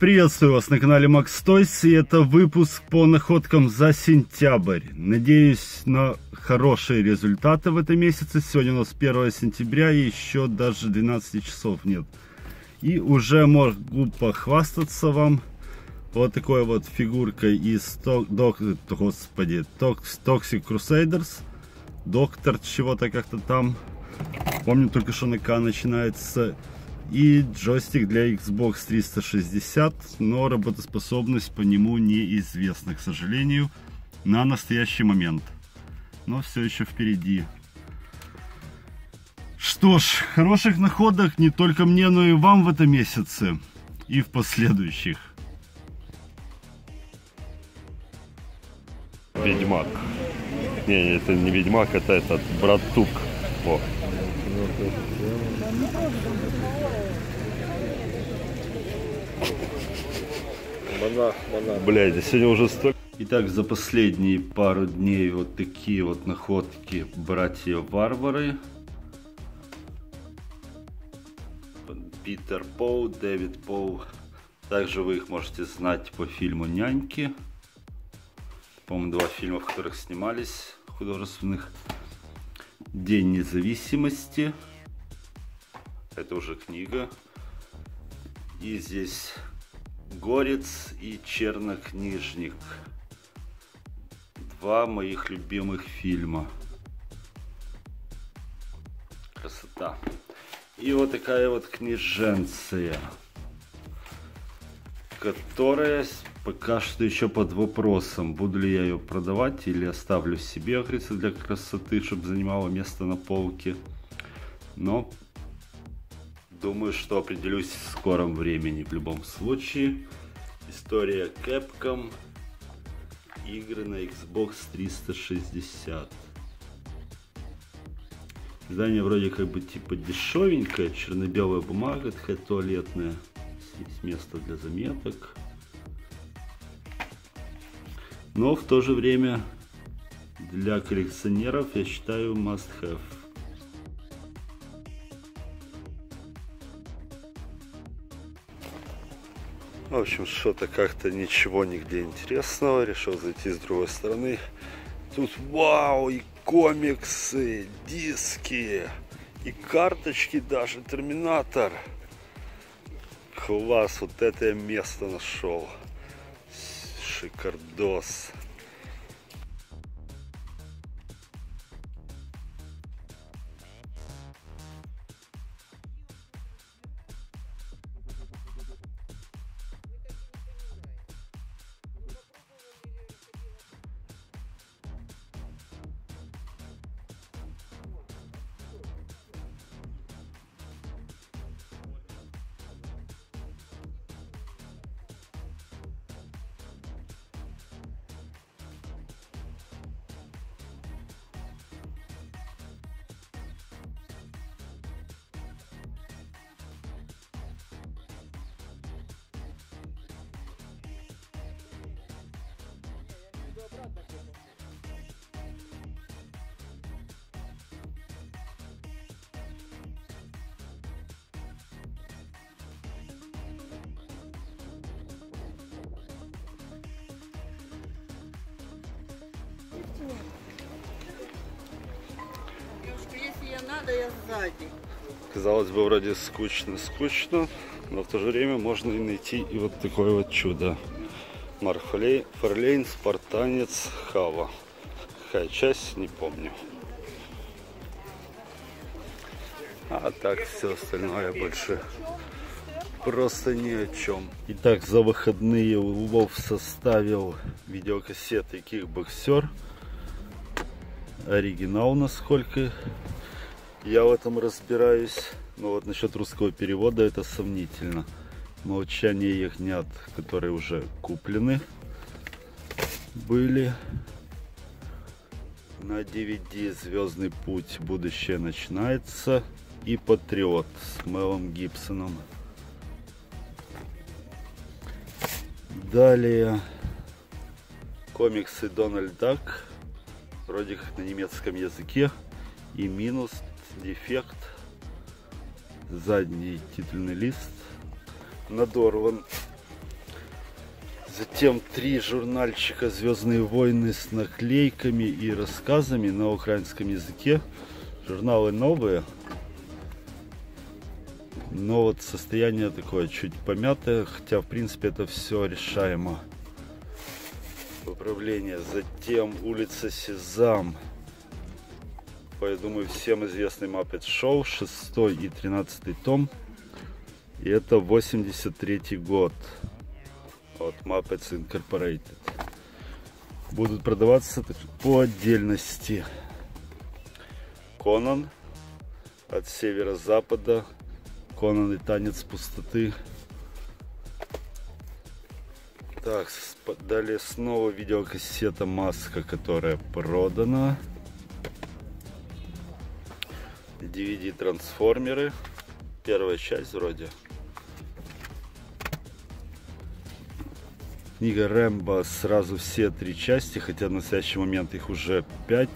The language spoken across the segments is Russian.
Приветствую вас на канале Макс Тойс, и это выпуск по находкам за сентябрь. Надеюсь на хорошие результаты в этом месяце. Сегодня у нас 1 сентября, и еще даже 12 часов нет. И уже могу похвастаться вам вот такой вот фигуркой из док, господи, Toxic Crusaders. Доктор чего-то как-то там. Помню только, что на К начинается и джойстик для Xbox 360, но работоспособность по нему неизвестна, к сожалению, на настоящий момент. Но все еще впереди. Что ж, хороших находок не только мне, но и вам в этом месяце и в последующих. Ведьмак. Не, это не Ведьмак, это этот Братук. Во. Мана, мана. Блядь, сегодня уже столько... Итак, за последние пару дней вот такие вот находки братья-варвары. Питер Поу, Дэвид Поу. Также вы их можете знать по фильму «Няньки». По-моему, два фильма, в которых снимались художественных. День независимости. Это уже книга. И здесь Горец и Чернокнижник. Два моих любимых фильма. Красота. И вот такая вот книженция, которая пока что еще под вопросом, буду ли я ее продавать или оставлю себе, говорится, для красоты, чтобы занимала место на полке. Но Думаю, что определюсь в скором времени в любом случае. История Capcom. Игры на Xbox 360. Издание вроде как бы типа дешевенькое, черно-белая бумага, такая туалетная. Есть место для заметок. Но в то же время для коллекционеров я считаю must have. В общем, что-то как-то ничего нигде интересного. Решил зайти с другой стороны. Тут вау, и комиксы, диски, и карточки даже, терминатор. Класс, вот это я место нашел. Шикардос. Надо, я сзади. Казалось бы, вроде скучно-скучно, но в то же время можно и найти и вот такое вот чудо. Марк Фарлейн, Спартанец, Хава. Какая часть, не помню. А так все остальное больше просто ни о чем. Итак, за выходные Львов составил видеокассеты Кикбоксер. Оригинал, насколько я в этом разбираюсь. Но вот насчет русского перевода это сомнительно. Молчание ягнят, которые уже куплены были на DVD Звездный путь. Будущее начинается. И Патриот с Мелом Гибсоном. Далее комиксы Дональд Дак. Вроде как на немецком языке. И минус дефект. Задний титульный лист надорван. Затем три журнальчика «Звездные войны» с наклейками и рассказами на украинском языке. Журналы новые, но вот состояние такое чуть помятое, хотя в принципе это все решаемо. Управление. Затем улица Сезам. По, я думаю, всем известный Muppet Show, 6 и 13 том. И это 83 год от Muppets Incorporated. Будут продаваться по отдельности. Конан от северо-запада. Конан и танец пустоты. Так, далее снова видеокассета Маска, которая продана. DVD Трансформеры. Первая часть вроде. Книга Рэмбо сразу все три части, хотя в настоящий момент их уже пять,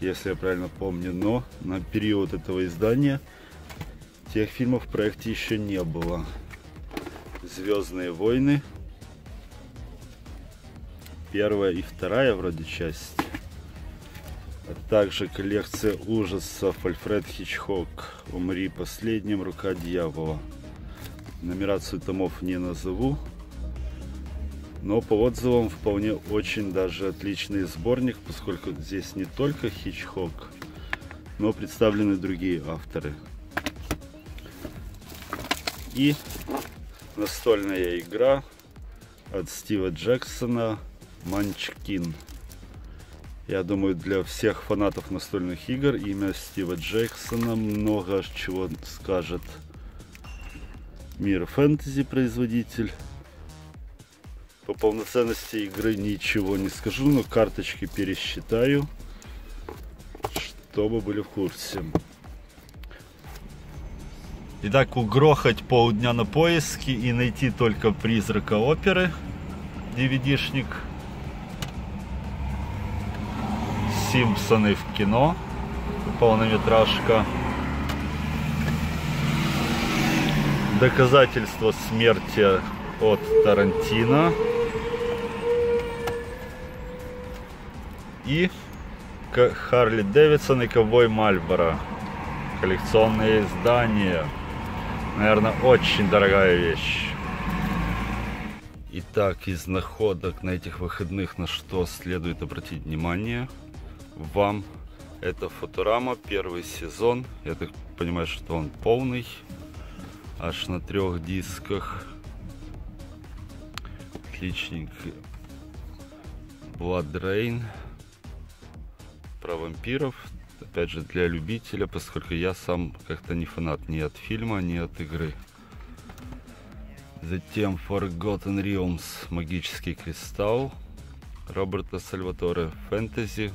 если я правильно помню. Но на период этого издания тех фильмов в проекте еще не было. Звездные войны. Первая и вторая вроде часть. А также коллекция ужасов Альфред Хичхок. Умри последним. Рука дьявола. Нумерацию томов не назову. Но по отзывам вполне очень даже отличный сборник, поскольку здесь не только Хичхок, но представлены другие авторы. И настольная игра от Стива Джексона Манчкин. Я думаю, для всех фанатов настольных игр имя Стива Джексона много чего скажет. Мир фэнтези производитель. По полноценности игры ничего не скажу, но карточки пересчитаю, чтобы были в курсе. Итак, угрохать полдня на поиски и найти только призрака оперы, DVD-шник. Симпсоны в кино, полнометражка. Доказательство смерти от Тарантино. и Харли Дэвидсон и Ковбой Мальборо. Коллекционные издания. Наверное, очень дорогая вещь. Итак, из находок на этих выходных на что следует обратить внимание вам. Это Футурама, первый сезон. Я так понимаю, что он полный. Аж на трех дисках. Отличненький. Blood Rain про вампиров. Опять же, для любителя, поскольку я сам как-то не фанат ни от фильма, ни от игры. Затем Forgotten Realms, Магический Кристалл, Роберта Сальваторе, Фэнтези.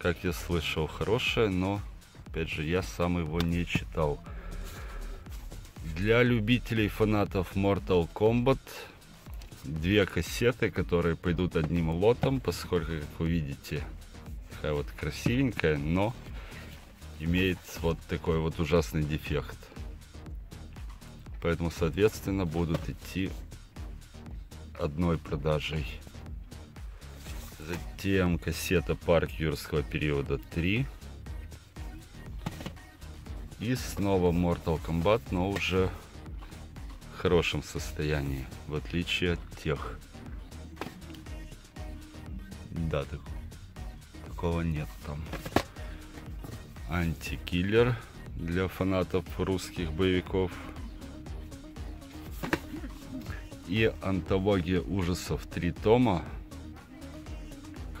Как я слышал, хорошее, но, опять же, я сам его не читал. Для любителей фанатов Mortal Kombat две кассеты, которые пойдут одним лотом, поскольку, как вы видите, такая вот красивенькая, но имеет вот такой вот ужасный дефект. Поэтому, соответственно, будут идти одной продажей. Затем кассета парк юрского периода 3. И снова Mortal Kombat, но уже в хорошем состоянии, в отличие от тех. Да, так такого нет там. Антикиллер для фанатов русских боевиков. И антология ужасов три тома,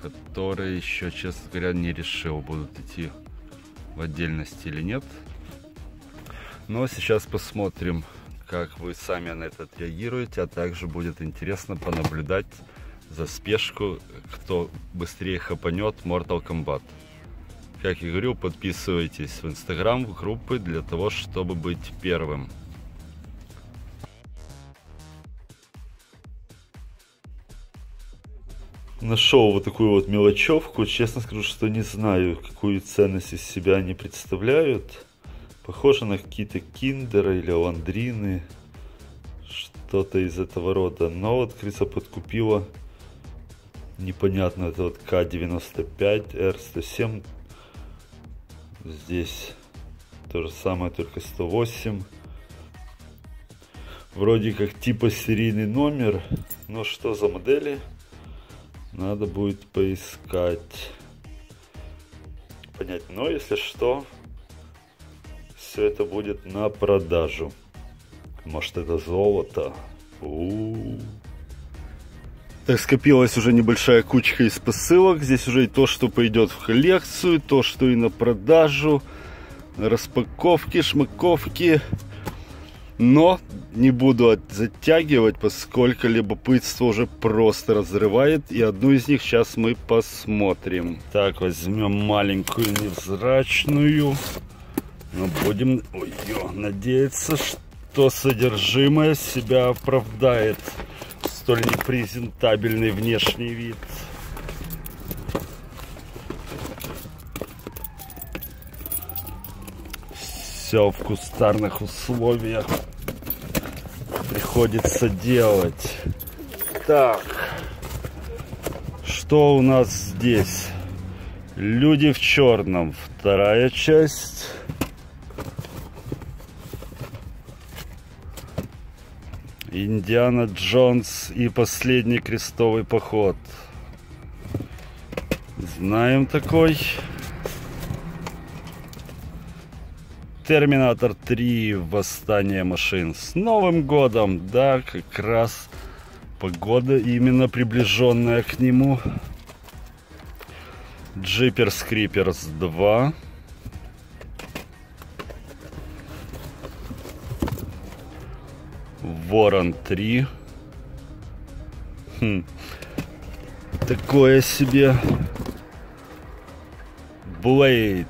которые еще, честно говоря, не решил, будут идти в отдельности или нет. Но сейчас посмотрим, как вы сами на это отреагируете, а также будет интересно понаблюдать за спешку, кто быстрее хапанет Mortal Kombat. Как я говорю, подписывайтесь в инстаграм в группы для того, чтобы быть первым. Нашел вот такую вот мелочевку. Честно скажу, что не знаю, какую ценность из себя они представляют. Похоже на какие-то киндеры или ландрины. что-то из этого рода. Но вот крыса подкупила непонятно, это вот К-95, Р-107. Здесь то же самое, только 108. Вроде как типа серийный номер, но что за модели? Надо будет поискать. Понять. Но если что, все это будет на продажу. Может это золото? У-у-у. Так скопилась уже небольшая кучка из посылок. Здесь уже и то, что пойдет в коллекцию, то, что и на продажу. Распаковки, шмаковки. Но не буду затягивать, поскольку любопытство уже просто разрывает. И одну из них сейчас мы посмотрим. Так, возьмем маленькую невзрачную. Но будем ой, надеяться, что содержимое себя оправдает столь непрезентабельный внешний вид. Все в кустарных условиях приходится делать. Так, что у нас здесь? Люди в черном. Вторая часть. Индиана Джонс и последний крестовый поход. Знаем такой. Терминатор 3. Восстание машин. С Новым годом! Да, как раз погода именно приближенная к нему. Джиперс Криперс 2. Ворон 3. Хм. Такое себе. Блейд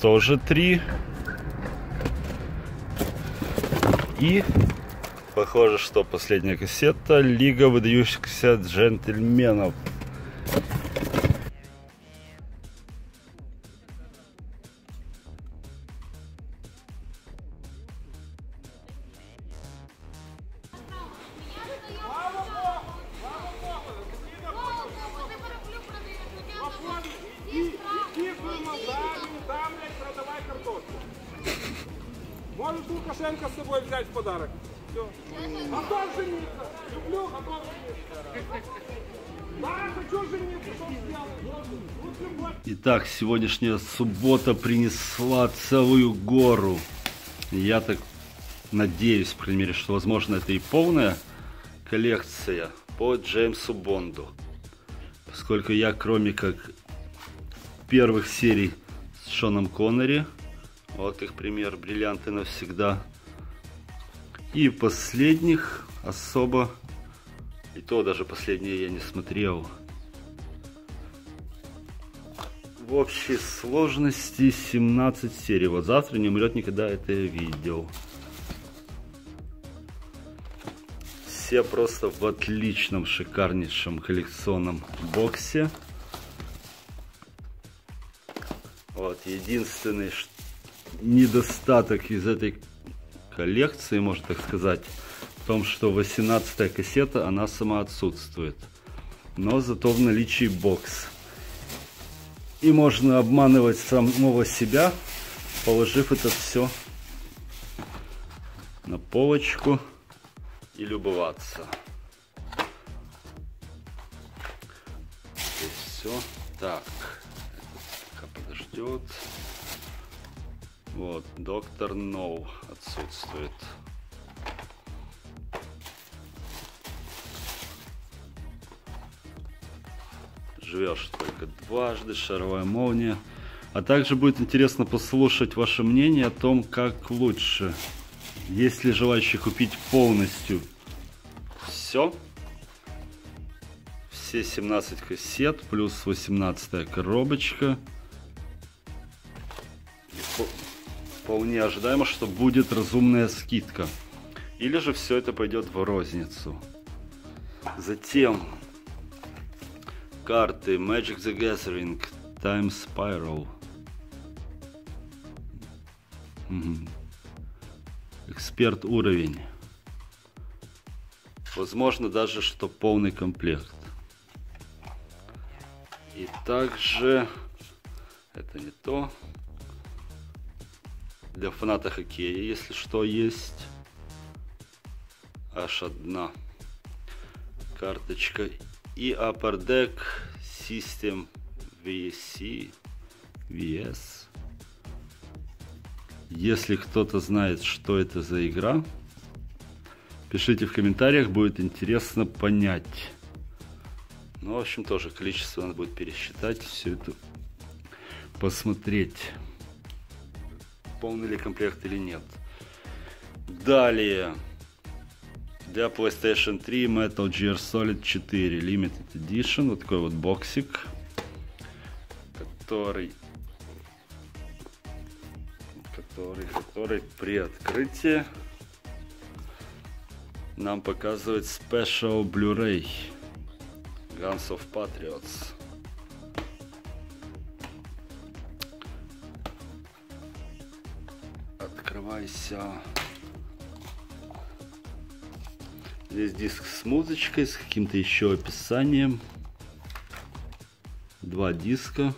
тоже 3. И похоже, что последняя кассета Лига выдающихся джентльменов. Можешь Лукашенко с собой взять в подарок. Все. Готов жениться. Люблю, готов жениться. Да, хочу жениться. Что сделать? Итак, сегодняшняя суббота принесла целую гору. Я так надеюсь, по крайней мере, что, возможно, это и полная коллекция по Джеймсу Бонду. Поскольку я, кроме как первых серий с Шоном Коннери, вот их пример, бриллианты навсегда, и последних особо, и то даже последние я не смотрел, в общей сложности 17 серий. Вот завтра не умрет никогда это я видел. Все просто в отличном, шикарнейшем коллекционном боксе. Вот, единственный ш- недостаток из этой коллекции, можно так сказать, в том, что 18 кассета, она сама отсутствует. Но зато в наличии бокс. И можно обманывать самого себя, положив это все на полочку и любоваться. И все. Так, пока подождет. Вот, доктор Ноу отсутствует. живешь только дважды, шаровая молния. А также будет интересно послушать ваше мнение о том, как лучше. Есть ли желающие купить полностью все? Все 17 кассет плюс 18 коробочка. Вполне ожидаемо, что будет разумная скидка. Или же все это пойдет в розницу. Затем карты Magic the Gathering, Time Spiral. Эксперт уровень. Возможно даже, что полный комплект. И также, это не то, для фаната хоккея, если что, есть аж одна карточка. И Upper Deck System VSC VS. Если кто-то знает, что это за игра, пишите в комментариях, будет интересно понять. Ну, в общем, тоже количество надо будет пересчитать, все это посмотреть, полный ли комплект или нет. Далее, для PlayStation 3 Metal Gear Solid 4 Limited Edition, вот такой вот боксик, который который, который при открытии нам показывает Special Blu-ray Guns of Patriots. Открывайся. Здесь диск с музычкой, с каким-то еще описанием. Два диска.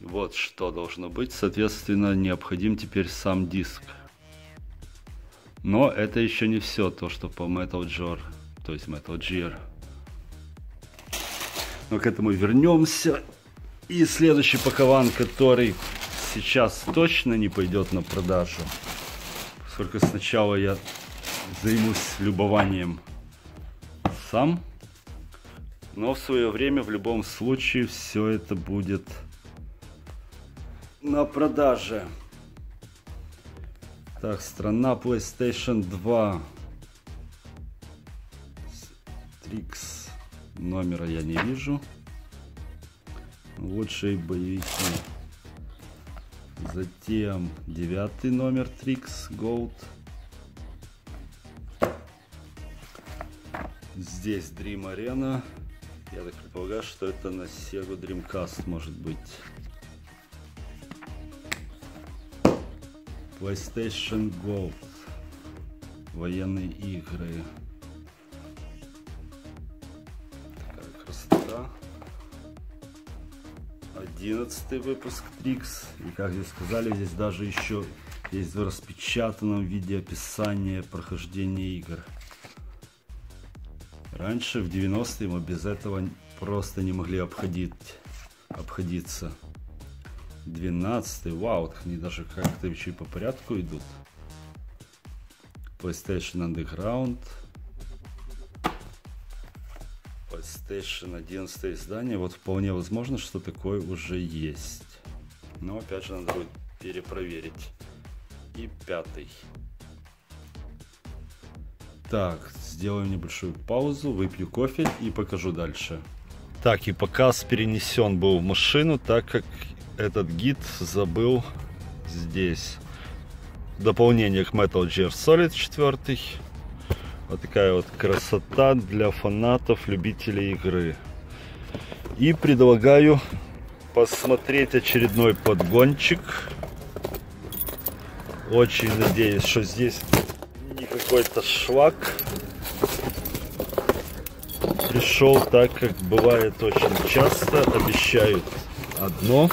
Вот что должно быть. Соответственно, необходим теперь сам диск. Но это еще не все, то, что по Metal Gear, то есть Metal Gear. Но к этому вернемся. И следующий пакован, который сейчас точно не пойдет на продажу. Поскольку сначала я займусь любованием сам. Но в свое время в любом случае все это будет на продаже. Так, страна PlayStation 2. Трикс. Номера я не вижу. Лучшие боевики. Затем девятый номер Трикс Gold. Здесь Dream Arena. Я так предполагаю, что это на Sega Dreamcast может быть. PlayStation Gold. Военные игры. 11 выпуск Трикс. И как здесь сказали, здесь даже еще есть в распечатанном виде описание прохождения игр. Раньше, в 90-е, мы без этого просто не могли обходить, обходиться. 12 вау, вот они даже как-то еще и по порядку идут. PlayStation Underground, PlayStation 11 издание. Вот вполне возможно, что такое уже есть. Но опять же надо будет перепроверить. И пятый. Так, сделаем небольшую паузу, выпью кофе и покажу дальше. Так, и показ перенесен был в машину, так как этот гид забыл здесь. Дополнение к Metal Gear Solid 4. Вот такая вот красота для фанатов, любителей игры. И предлагаю посмотреть очередной подгончик. Очень надеюсь, что здесь не какой-то шлак пришел так, как бывает очень часто. Обещают одно,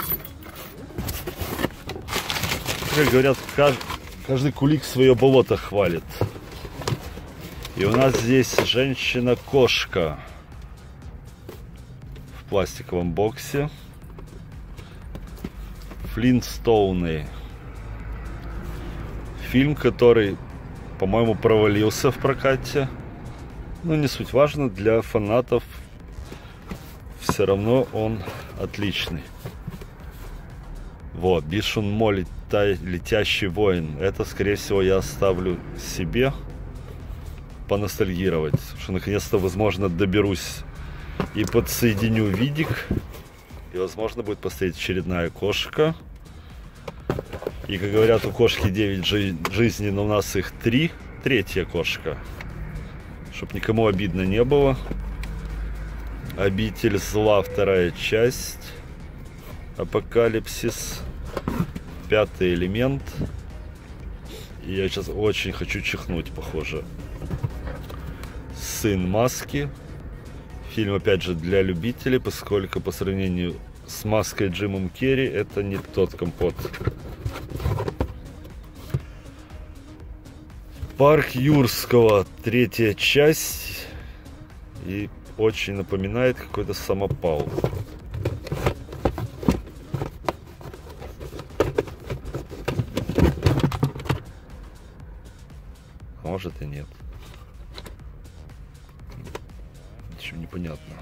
как говорят, каждый, каждый кулик свое болото хвалит. И у нас здесь женщина-кошка в пластиковом боксе. Флинстоуны. Фильм, который, по-моему, провалился в прокате. Но не суть важно, для фанатов все равно он отличный. Вот, Бишун Молли летящий воин. Это, скорее всего, я оставлю себе поностальгировать. Что наконец-то, возможно, доберусь и подсоединю видик. И, возможно, будет поставить очередная кошка. И, как говорят, у кошки 9 жи жизней, но у нас их 3. Третья кошка. Чтоб никому обидно не было. Обитель зла, вторая часть. Апокалипсис пятый элемент. И я сейчас очень хочу чихнуть, похоже. Сын маски. Фильм, опять же, для любителей, поскольку по сравнению с маской Джимом Керри это не тот компот. Парк Юрского, третья часть. И очень напоминает какой-то самопал. Может и нет. Непонятно.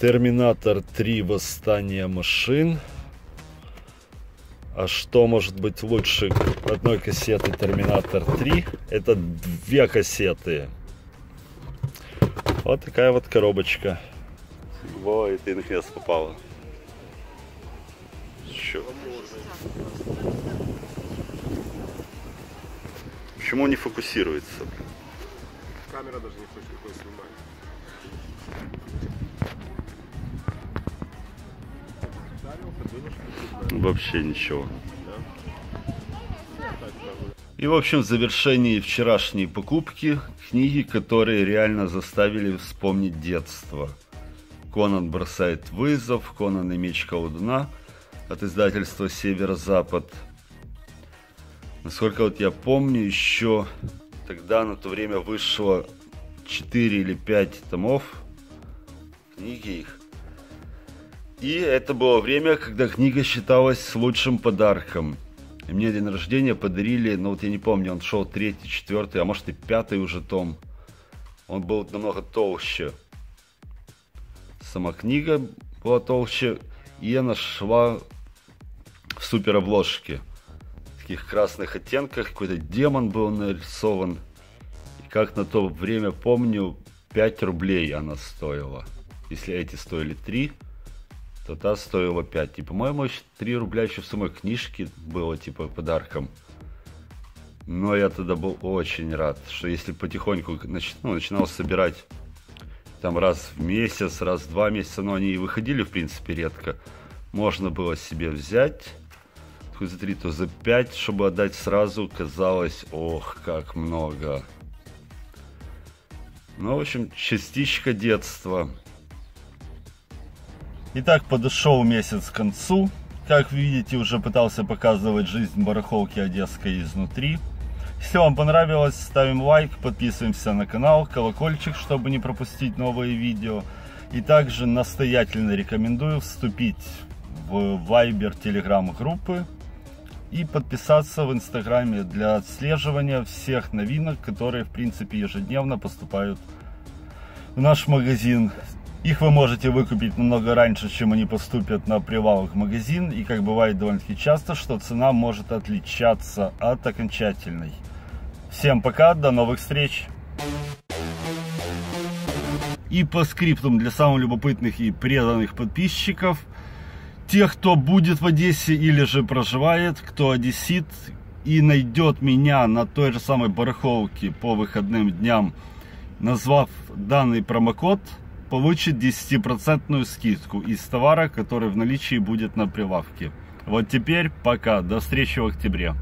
Терминатор 3 Восстание машин. А что может быть лучше одной кассеты Терминатор 3? Это две кассеты. Вот такая вот коробочка. Во, и ты наконец попала. Почему не фокусируется? Камера даже не хочет такое снимать. Вообще ничего. И, в общем, в завершении вчерашней покупки книги, которые реально заставили вспомнить детство. Конан бросает вызов, Конан и меч колдуна от издательства Северо-Запад. Насколько вот я помню, еще тогда на то время вышло 4 или 5 томов книги их. И это было время, когда книга считалась лучшим подарком. И мне день рождения подарили, ну вот я не помню, он шел третий, четвертый, а может и пятый уже том. Он был намного толще. Сама книга была толще, и она шла в супер обложке. Таких красных оттенках, какой-то демон был нарисован. И как на то время помню, 5 рублей она стоила. Если эти стоили 3, то та стоила 5. И, по-моему, 3 рубля еще в самой книжке было, типа, подарком. Но я тогда был очень рад, что если потихоньку нач... ну, начинал собирать там раз в месяц, раз в два месяца, но они и выходили, в принципе, редко, можно было себе взять, хоть за 3, то за 5, чтобы отдать сразу, казалось, ох, как много. Ну, в общем, частичка детства – Итак, подошел месяц к концу. Как видите, уже пытался показывать жизнь барахолки Одесской изнутри. Если вам понравилось, ставим лайк, подписываемся на канал, колокольчик, чтобы не пропустить новые видео. И также настоятельно рекомендую вступить в Viber Telegram группы и подписаться в Инстаграме для отслеживания всех новинок, которые в принципе ежедневно поступают в наш магазин. Их вы можете выкупить намного раньше, чем они поступят на привалах в магазин. И как бывает довольно-таки часто, что цена может отличаться от окончательной. Всем пока, до новых встреч! И по скриптам для самых любопытных и преданных подписчиков, тех, кто будет в Одессе или же проживает, кто одессит и найдет меня на той же самой барахолке по выходным дням, назвав данный промокод – получит 10% скидку из товара, который в наличии будет на прилавке. Вот теперь пока, до встречи в октябре.